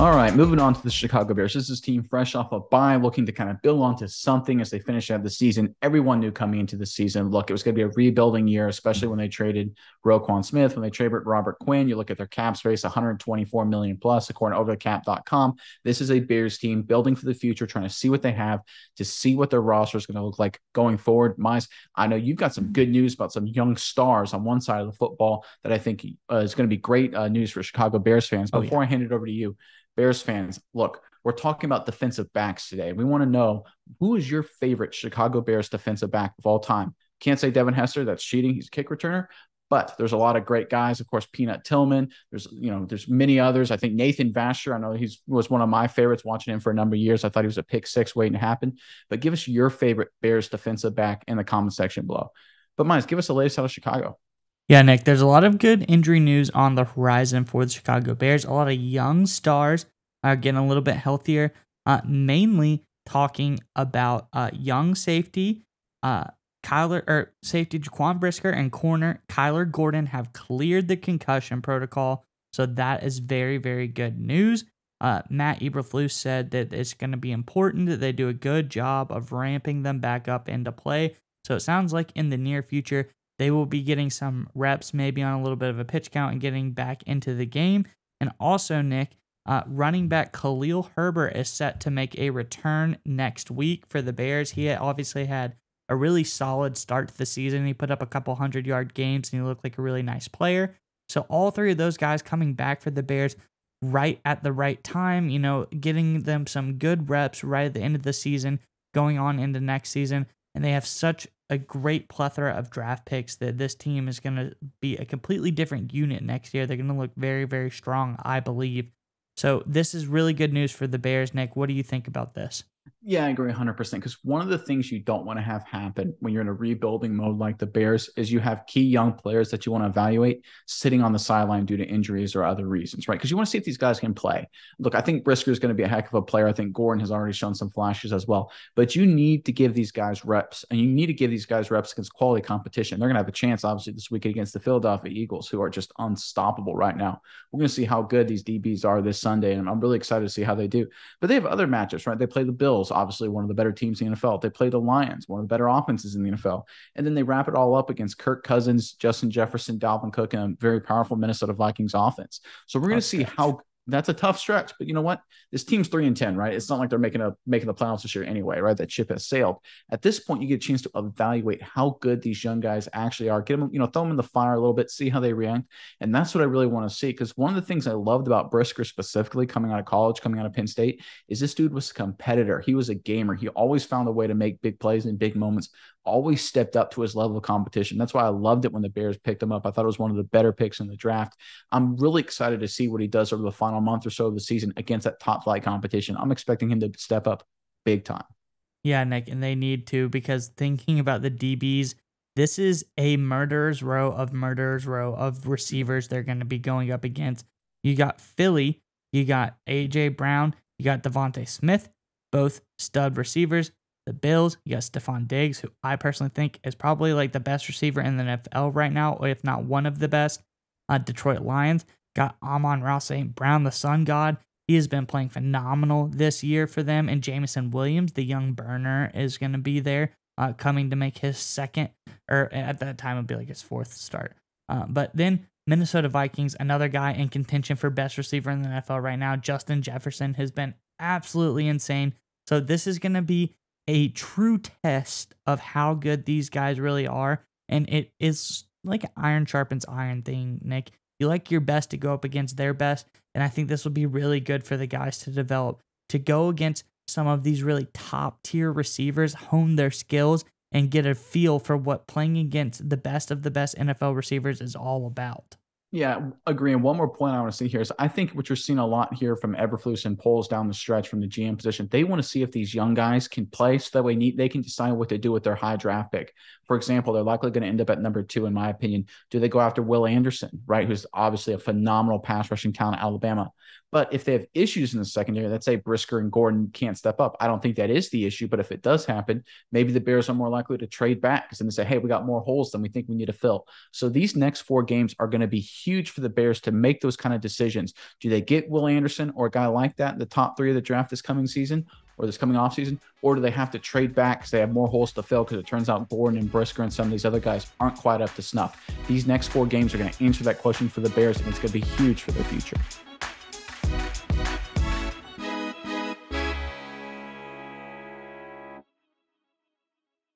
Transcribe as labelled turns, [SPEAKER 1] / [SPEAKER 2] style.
[SPEAKER 1] All right, moving on to the Chicago Bears. This is a team fresh off a bye, looking to kind of build onto something as they finish out the season. Everyone knew coming into the season, look, it was going to be a rebuilding year, especially when they traded Roquan Smith, when they traded Robert Quinn. You look at their cap space, 124 million plus, according to overthecap.com. This is a Bears team building for the future, trying to see what they have, to see what their roster is going to look like going forward. Mize, I know you've got some good news about some young stars on one side of the football that I think uh, is going to be great uh, news for Chicago Bears fans. Before oh, yeah. I hand it over to you, Bears fans, look, we're talking about defensive backs today. We want to know who is your favorite Chicago Bears defensive back of all time? Can't say Devin Hester, that's cheating. He's a kick returner. But there's a lot of great guys. Of course, Peanut Tillman. There's you know there's many others. I think Nathan Vasher. I know he was one of my favorites. Watching him for a number of years, I thought he was a pick six waiting to happen. But give us your favorite Bears defensive back in the comment section below. But Miles, give us the latest out of Chicago.
[SPEAKER 2] Yeah, Nick, there's a lot of good injury news on the horizon for the Chicago Bears. A lot of young stars are getting a little bit healthier, uh, mainly talking about uh, young safety. Uh, Kyler or safety Jaquan Brisker and corner Kyler Gordon have cleared the concussion protocol. So that is very, very good news. Uh, Matt Eberflus said that it's going to be important that they do a good job of ramping them back up into play. So it sounds like in the near future, they will be getting some reps, maybe on a little bit of a pitch count and getting back into the game. And also, Nick, uh, running back Khalil Herbert is set to make a return next week for the Bears. He obviously had a really solid start to the season. He put up a couple hundred yard games and he looked like a really nice player. So, all three of those guys coming back for the Bears right at the right time, you know, getting them some good reps right at the end of the season, going on into next season. And they have such a great plethora of draft picks that this team is going to be a completely different unit next year. They're going to look very, very strong, I believe. So this is really good news for the Bears, Nick. What do you think about this?
[SPEAKER 1] Yeah, I agree 100% because one of the things you don't want to have happen when you're in a rebuilding mode like the Bears is you have key young players that you want to evaluate sitting on the sideline due to injuries or other reasons, right? Because you want to see if these guys can play. Look, I think Brisker is going to be a heck of a player. I think Gordon has already shown some flashes as well, but you need to give these guys reps and you need to give these guys reps against quality competition. They're going to have a chance, obviously, this week against the Philadelphia Eagles, who are just unstoppable right now. We're going to see how good these DBs are this Sunday, and I'm really excited to see how they do. But they have other matchups, right? They play the Bills, obviously one of the better teams in the NFL. They play the Lions, one of the better offenses in the NFL. And then they wrap it all up against Kirk Cousins, Justin Jefferson, Dalvin Cook, and a very powerful Minnesota Vikings offense. So we're going to see how that's a tough stretch. But you know what? This team's three and ten, right? It's not like they're making a making the playoffs this year anyway, right? That ship has sailed. At this point, you get a chance to evaluate how good these young guys actually are. Get them, you know, throw them in the fire a little bit, see how they react, and that's what I really want to see. Because one of the things I loved about Brisker specifically coming out of college, coming out of Penn State, is this dude was a competitor. He was a gamer. He always found a way to make big plays in big moments always stepped up to his level of competition. That's why I loved it when the Bears picked him up. I thought it was one of the better picks in the draft. I'm really excited to see what he does over the final month or so of the season against that top flight competition. I'm expecting him to step up big time.
[SPEAKER 2] Yeah, Nick, and they need to because thinking about the DBs, this is a murderer's row of murderer's row of receivers they're going to be going up against. You got Philly, you got AJ Brown, you got DeVonta Smith, both stud receivers the Bills, you got Stefon Diggs, who I personally think is probably like the best receiver in the NFL right now, if not one of the best. Uh, Detroit Lions got Amon-Ra St. Brown, the Sun God. He has been playing phenomenal this year for them. And Jameson Williams, the young burner, is going to be there, uh, coming to make his second, or at that time, it would be like his fourth start. Uh, but then Minnesota Vikings, another guy in contention for best receiver in the NFL right now, Justin Jefferson, has been absolutely insane. So this is going to be a true test of how good these guys really are. And it is like iron sharpens iron thing, Nick. You like your best to go up against their best. And I think this will be really good for the guys to develop to go against some of these really top tier receivers, hone their skills, and get a feel for what playing against the best of the best NFL receivers is all about.
[SPEAKER 1] Yeah, agree. And one more point I want to see here is I think what you're seeing a lot here from Eberflus and Poles down the stretch from the GM position, they want to see if these young guys can play so that way they can decide what to do with their high draft pick. For example, they're likely going to end up at number two, in my opinion. Do they go after Will Anderson, right? Who's obviously a phenomenal pass rushing talent Alabama. But if they have issues in the secondary, let's say Brisker and Gordon can't step up, I don't think that is the issue. But if it does happen, maybe the Bears are more likely to trade back because then they say, hey, we got more holes than we think we need to fill. So these next four games are going to be huge for the Bears to make those kind of decisions. Do they get Will Anderson or a guy like that in the top three of the draft this coming season? or this coming off season, or do they have to trade back because they have more holes to fill? Because it turns out Gordon and Brisker and some of these other guys aren't quite up to snuff. These next four games are going to answer that question for the Bears, and it's going to be huge for their future.